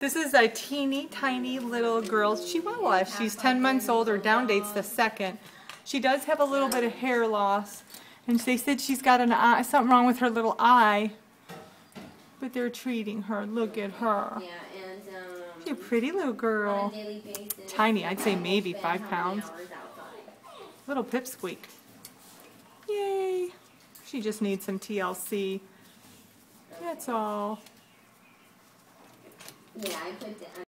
This is a teeny tiny little girl chihuahua. She's 10 months old. Her down date's the second. She does have a little bit of hair loss. And they said she's got an eye, something wrong with her little eye. But they're treating her. Look at her. Yeah, and um, She's a pretty little on girl. a daily basis. Tiny, I'd say maybe five pounds. Little pipsqueak. Yay. She just needs some TLC. That's all. Yeah, I put. the-